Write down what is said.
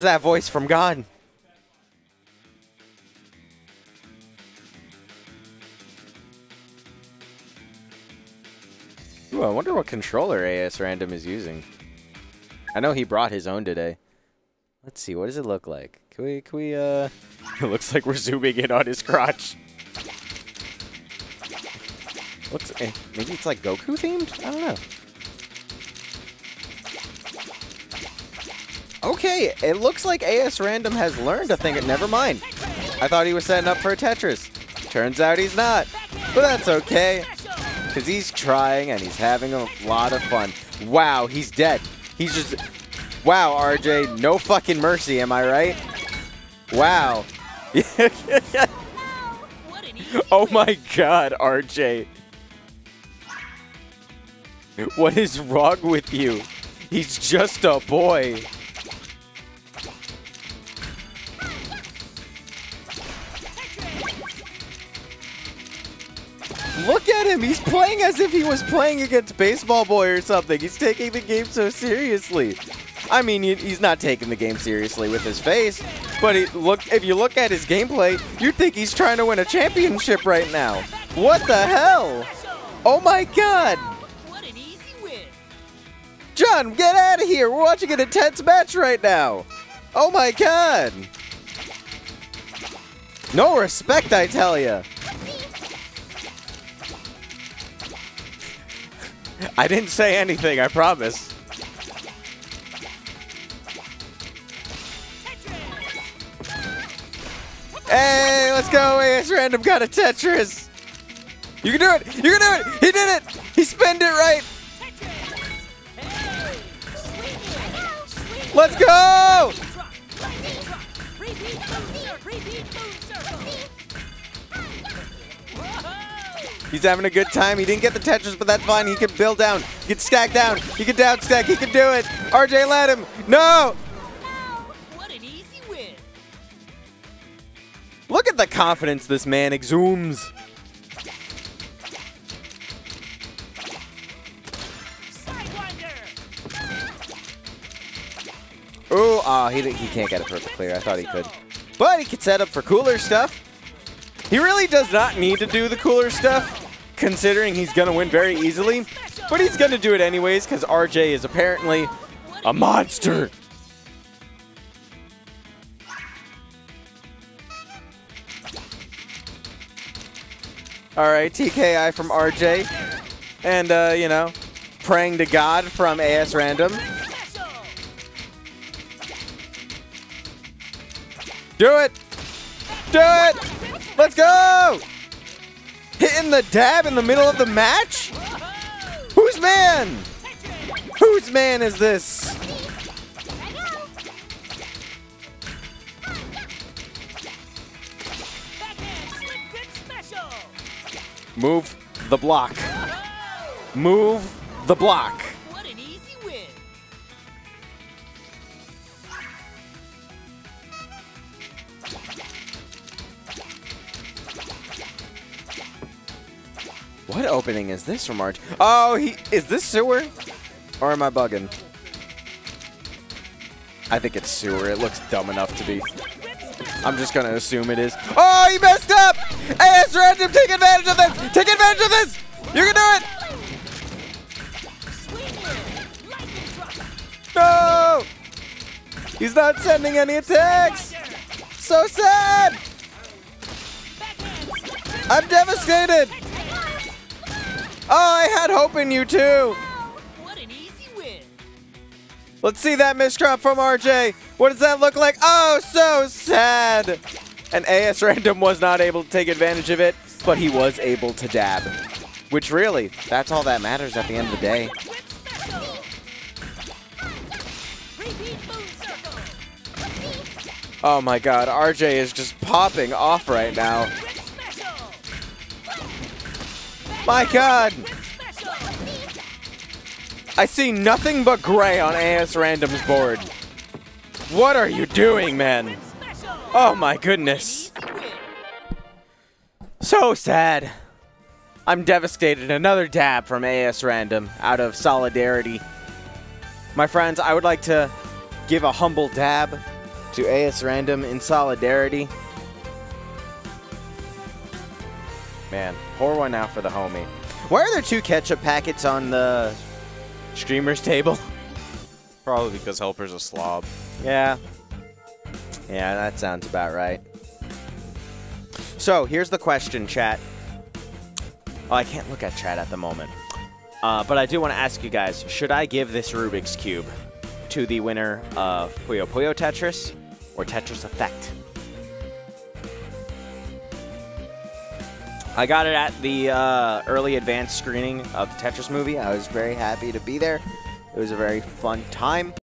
that voice from God? Ooh, I wonder what controller AS Random is using. I know he brought his own today. Let's see, what does it look like? Can we, can we, uh... it looks like we're zooming in on his crotch. Looks, eh, maybe it's like Goku themed? I don't know. Okay, it looks like AS Random has learned a thing. Never mind. I thought he was setting up for a Tetris. Turns out he's not. But that's okay. Because he's trying and he's having a lot of fun. Wow, he's dead. He's just... Wow, RJ, no fucking mercy, am I right? Wow. oh my god, RJ. What is wrong with you? He's just a boy. Look at him. He's playing as if he was playing against Baseball Boy or something. He's taking the game so seriously. I mean, he's not taking the game seriously with his face, but he, look if you look at his gameplay, you'd think he's trying to win a championship right now. What the hell? Oh my god! John, get out of here! We're watching an intense match right now! Oh my god! No respect, I tell ya! I didn't say anything, I promise. Hey, let's go! AS Random got a Tetris! You can do it! You can do it! He did it! He spinned it right! Let's go! He's having a good time. He didn't get the Tetris, but that's fine. He can build down. He can stack down. He can down stack. He can do it. RJ let him. No! What an easy win. Look at the confidence this man exhumes. Ooh, oh, he, he can't get a perfect clear. I thought he could. But he could set up for cooler stuff. He really does not need to do the cooler stuff, considering he's going to win very easily. But he's going to do it anyways, because RJ is apparently a monster. All right, TKI from RJ. And, uh, you know, praying to God from AS Random. Do it! Do it! Let's go! Hitting the dab in the middle of the match? Whose man? Whose man is this? Move the block. Move the block. What opening is this from RJ? Oh, he is this sewer? Or am I bugging? I think it's sewer. It looks dumb enough to be. I'm just going to assume it is. Oh, he messed up! AS Random, take advantage of this! Take advantage of this! You can do it! No! He's not sending any attacks! So sad! I'm devastated! Oh, I had hope in you too. What an easy win. Let's see that misdrop from RJ. What does that look like? Oh, so sad. And AS Random was not able to take advantage of it, but he was able to dab. Which really, that's all that matters at the end of the day. Oh my god, RJ is just popping off right now. My god! I see nothing but gray on AS Random's board. What are you doing, man? Oh my goodness. So sad. I'm devastated. Another dab from AS Random out of solidarity. My friends, I would like to give a humble dab to AS Random in solidarity. Man, pour one out for the homie. Why are there two ketchup packets on the streamer's table? Probably because Helper's a slob. Yeah. Yeah, that sounds about right. So, here's the question, chat. Oh, I can't look at chat at the moment. Uh, but I do want to ask you guys, should I give this Rubik's Cube to the winner of Puyo Puyo Tetris or Tetris Effect? I got it at the uh, early advanced screening of the Tetris movie. I was very happy to be there. It was a very fun time.